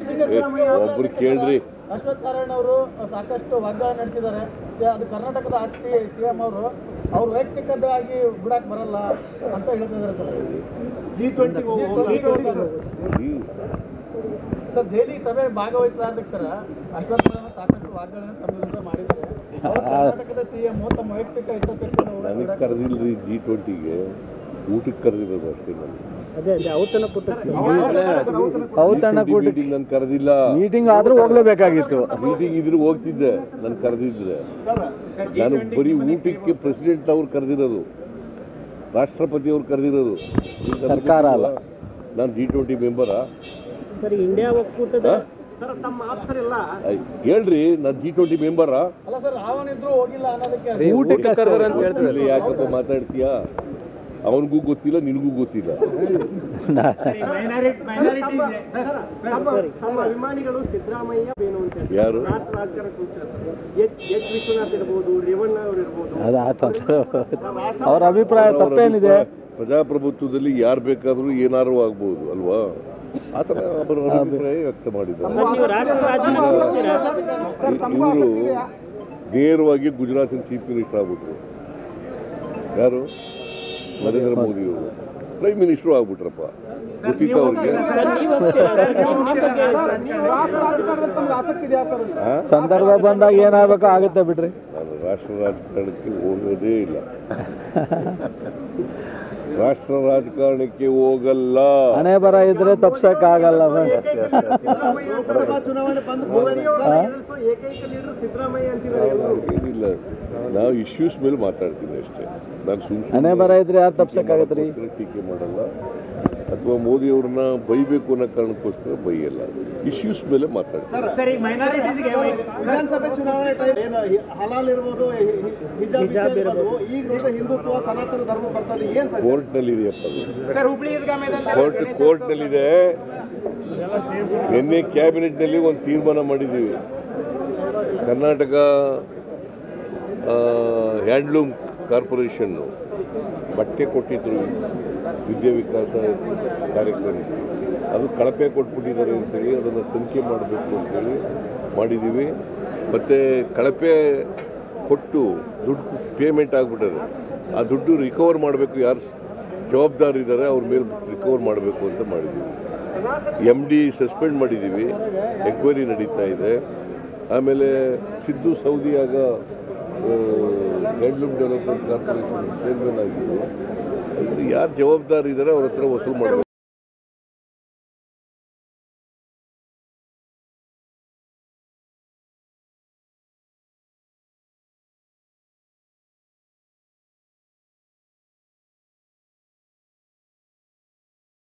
ಒಬ್ರು ಕೇಳ್ರಿ. ಅಶ್ವಥ್ ನಾರಾಯಣ ಅವರು ಸಾಕಷ್ಟು ವಾಗ್ದಾನ ನಡೆಸಿದ್ದಾರೆ. ಸ- ಅದು ಕರ್ನಾಟಕದ ಆಸ್ತಿ ಸಿಎಂ ಅವರು. ಅವ್ರು ವೈಯಕ್ತಿಕವಾಗಿ ಬಿಡಕ್ ಬರಲ್ಲ ಅಂತ ಹೇಳ್ತಿದ್ದಾರೆ sir. G twenty sir Delhi ಸಭೆ ಭಾಗವಹಿಸಲಾರ್ದಕ್ಕೆ ಸರ್ ಅಶ್ವಥ್ ನಾರಾಯಣ ಸಾಕಷ್ಟು ವಾಗ್ದಾನ ತಮ್ಮ ವಿರುದ್ಧ ಮಾಡಿದ್ದಾರೆ. ಅವ್ರು ಕರ್ನಾಟಕದ ಸಿಎಂ ತಮ್ಮ ವೈಯಕ್ತಿಕ ಹಿತಾಸಕ್ತಿ ಕರೆದಿಲ್ರಿ ಜಿ ಟ್ವೆಂಟಿಗೆ ಊಟಕ್ಕೆ ಕರೆದಿರೋದು ಅಷ್ಟೇ ನಾನು. ಅದೇ ಅದೇ ಔತಣ ಮೀಟಿಂಗ್ ನಾನು ಕರೆದಿಲ್ಲ. ಮೀಟಿಂಗ್ ಆದ್ರೂ ಹೋಗ್ಲೇಬೇಕಾಗಿತ್ತು. ಮೀಟಿಂಗ್ ಇದ್ರೆ ಹೋಗ್ತಿದ್ದೆ ನಾನು ಕರೆದಿದ್ರೆ ನಾನು ಬರೀ ಊಟಕ್ಕೆ ಪ್ರೆಸಿಡೆಂಟ್ ಅವ್ರು ಕರೆದಿರೋದು. ರಾಷ್ಟ್ರಪತಿ ಅವ್ರು ಕರೆದಿರೋದು. ಸರ್ಕಾರ ಅಲ್ಲ. ನಾನು ಜಿ ಟ್ವೆಂಟಿ ಮೆಂಬರಾ ಸರಿ ಇಂಡಿಯಾ ಒಕ್ಕೂಟದ ಸರ್ ತಮ್ಮ ಆಪ್ತರೆಲ್ಲ ಹೇಳ್ರಿ ನಾನು ಜಿ ಟ್ವೆಂಟಿ ಮೆಂಬರಾ ಅಲ್ಲ ಸರ್ ರಾವಣಿದ್ರು ಹೋಗಿಲ್ಲ ಅನ್ನೋದಕ್ಕೆ. ಊಟಕ್ಕೆ ಯಾಕಪ್ಪ ಮಾತಾಡ್ತೀಯಾ? ಅವನಿಗೂ ಗೊತ್ತಿಲ್ಲ ನಿನಗೂ ಗೊತ್ತಿಲ್ಲ. ಅಭಿಮಾನಿಗಳು ಸಿದ್ದರಾಮಯ್ಯ ಬೇನು ಅಂತ. ಹೇಳಿ ಯಾರು ಅವರು ಇರ್ಬೋದು. ಅದು ಆತ ಅವ್ರ ಅಭಿಪ್ರಾಯ ತಪ್ಪೇನಿದೆ. ಪ್ರಜಾಪ್ರಭುತ್ವದಲ್ಲಿ ಯಾರು ಬೇಕಾದರೂ ಏನಾರು ಆಗ್ಬೋದು ಅಲ್ವಾ? ಆ ಥರ ಅವರ ಅಭಿಪ್ರಾಯ ವ್ಯಕ್ತ ಮಾಡಿದ್ದಾರೆ. ಇವರು ನೇರವಾಗಿ ಗುಜರಾತಿನ ಚೀಫ್ ಮಿನಿಸ್ಟರ್ ಆಗ್ಬಿಟ್ರು. ಯಾರು? ನರೇಂದ್ರ ಮೋದಿ ಅವರು. ಪ್ರೈಮ್ ಮಿನಿಸ್ಟರ್ ಆಗ್ಬಿಟ್ರಪ್ಪ. ಗೊತ್ತಿತ್ತ ಅವ್ರಿಗೆ? ಆಸಕ್ತಿ ಇದೆಯಾ ಸರ್ ಸಂದರ್ಭ ಬಂದಾಗ ಏನಾಗಬೇಕು ಆಗುತ್ತೆ ಬಿಡ್ರಿ. ರಾಷ್ಟ್ರ ರಾಜಕಾರಣಕ್ಕೆ ಹೋಗೋದೇ ಇಲ್ಲ. ರಾಷ್ಟ್ರ ರಾಜಕಾರಣಕ್ಕೆ ಹೋಗಲ್ಲ. ಹಣೆ ಬರ ಇದ್ರೆ ತಪ್ಸಕ್ ಆಗಲ್ಲ ಲೋಕಸಭಾ ಚುನಾವಣೆ ಬಂದು ಏಕೈಕ ಲೀಡರ್ ಸಿದ್ದರಾಮಯ್ಯ ಅಂತಿದ್ದಾರೆ ಎಲ್ಲರೂ ಏನಿಲ್ಲ. ನಾವು ಇಶ್ಯೂಸ್ ಮೇಲೆ ಮಾತಾಡ್ತೀನಿ ಅಷ್ಟೇ. ನಾನು ಸುಮ್ಮನೆ ಹಣೆ ಬರ ಇದ್ರೆ ಯಾರು ತಪ್ಸಕ್ ರೀ ಟೀಕೆ ಮಾಡಲ್ಲ. ಅಥವಾ ಮೋದಿ ಅವ್ರನ್ನ ಬೈಬೇಕು ಅನ್ನೋ ಕಾರಣಕ್ಕೋಸ್ಕರ ಬೈಯಲ್ಲ. ಇಶ್ಯೂಸ್ ಮೇಲೆ ಮಾತಾಡ್ತಾರೆ. ವಿಧಾನಸಭೆ ಚುನಾವಣೆ ಟೈಮ್ ಹಲಾಲ್ ಇರ್ಬೋದು ಹಿಜಾಬ್ ಇರ್ಬೋದು. ಈಗ ಹಿಂದುತ್ವ ಸನಾತನ ಧರ್ಮ ಬರ್ತದೆ ಏನು ಸರ್? ಕೋರ್ಟ್ನಲ್ಲಿ ಇದೆಯಪ್ಪ ಅದು. ಕೋರ್ಟ್ ಕೋರ್ಟ್ನಲ್ಲಿದೆ ನಿನ್ನೆ ಕ್ಯಾಬಿನೆಟ್ನಲ್ಲಿ ಒಂದು ತೀರ್ಮಾನ ಮಾಡಿದ್ದೀವಿ. ಕರ್ನಾಟಕ ಹ್ಯಾಂಡ್ಲೂಮ್ ಕಾರ್ಪೊರೇಷನ್ನು. ಬಟ್ಟೆ ಕೊಟ್ಟಿದ್ರು ವಿದ್ಯಾ ವಿಕಾಸ ಕಾರ್ಯಕ್ರಮಕ್ಕೆ ಅದು ಕಳಪೆ ಕೊಟ್ಬಿಟ್ಟಿದ್ದಾರೆ ಅಂತೇಳಿ ಅದನ್ನು ತನಿಖೆ ಮಾಡಬೇಕು ಅಂತೇಳಿ ಮಾಡಿದ್ದೀವಿ. ಮತ್ತು ಕಳಪೆ ಕೊಟ್ಟು ದುಡ್ಡು ಪೇಮೆಂಟ್ ಆಗಿಬಿಟ್ಟದೆ. ಆ ದುಡ್ಡು ರಿಕವರ್ ಮಾಡಬೇಕು ಯಾರು ಜವಾಬ್ದಾರಿ ಇದ್ದಾರೆ ಅವ್ರ ಮೇಲೆ ರಿಕವರ್ ಮಾಡಬೇಕು ಅಂತ ಮಾಡಿದ್ದೀವಿ. ಎಂ ಡಿ ಸಸ್ಪೆಂಡ್ ಮಾಡಿದ್ದೀವಿ. ಎಂಕ್ವೈರಿ ನಡೀತಾ ಇದೆ. ಆಮೇಲೆ ಸಿದ್ದು ಸೌದಿಯಾಗ ಹ್ಯಾಂಡ್ಲೂಮ್ ಡೆವಲಪ್ಮೆಂಟ್ ಕಾರ್ಪೊರೇಷನ್ ಚೇರ್ಮನ್ ಆಗಿದ್ದು ಯಾರು ಜವಾಬ್ದಾರಿ ಇದ್ದಾರೆ ಅವ್ರ ಹತ್ರ ವಸೂಲು ಮಾಡಬೇಕು.